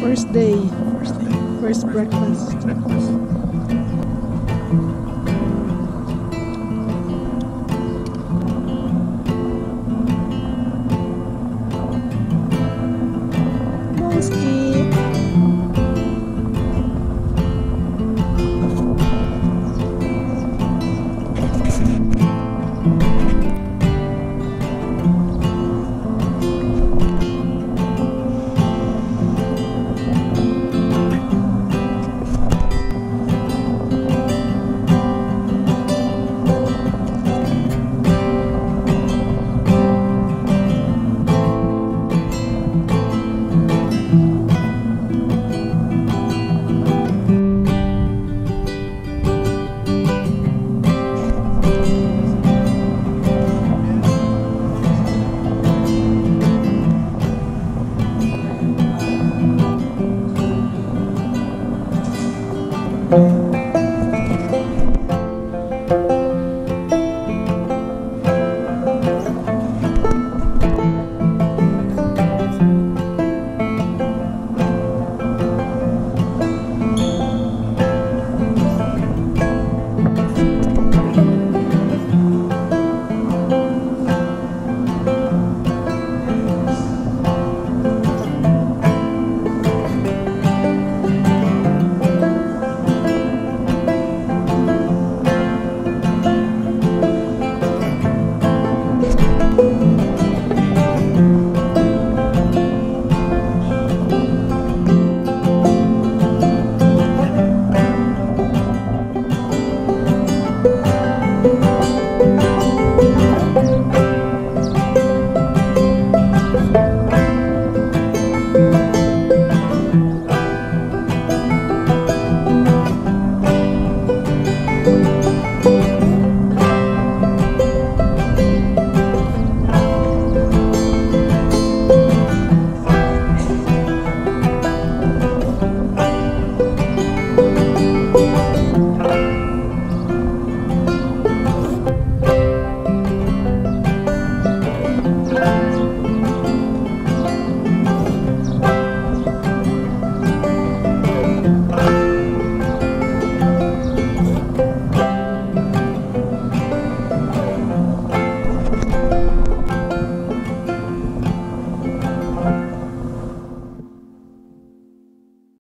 First day. First day. First, First breakfast. breakfast.